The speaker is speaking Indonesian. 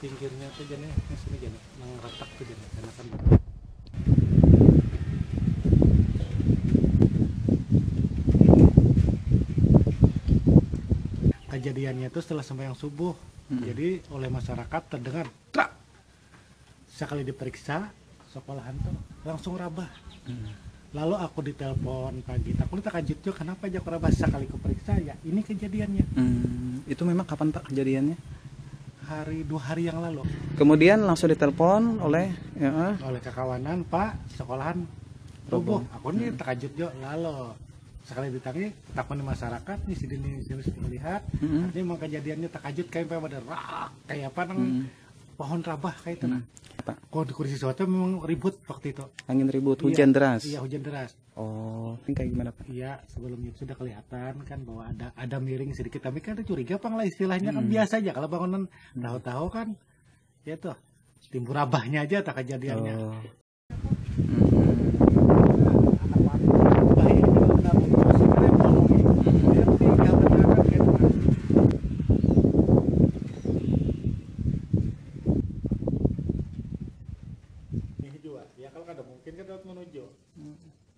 pinggirnya tuh jadi di sini jadi nang retak tuh jadi karena kan kejadiannya itu setelah sembahyang subuh. Hmm. jadi oleh masyarakat terdengar trak sekali diperiksa sekolahan tuh langsung rabah. Hmm. lalu aku ditelepon pagi aku takajut juga kenapa aja aku rabah? Sekali kuperiksa ya ini kejadiannya. Hmm, itu memang kapan Pak kejadiannya? hari dua hari yang lalu. Kemudian langsung ditelepon oleh ya, oleh kekawanan Pak sekolahan. Roboh. Aku nih takajut jo lalu sekali ditanya takon di masyarakat nih sini nih sini melihat. Artinya emang kejadiannya takajut kayak apa pada rak kayak apa nang Hmm. pohon rabah kayak itu nah Pak, kalau di kursi suatu memang ribut waktu itu angin ribut, Iya, hujan deras. iya hujan deras Oh, ini kayak gimana Pak? Iya, sebelumnya sudah kelihatan kan bahwa ada ada miring sedikit, tapi kan itu curiga apa lah istilahnya kan Hmm. biasa aja kalau bangunan tahu-tahu kan ya tuh timbul rabahnya aja tak kejadiannya. Oh. Juga, ya kalau ada mungkin kan dapat menuju. Terus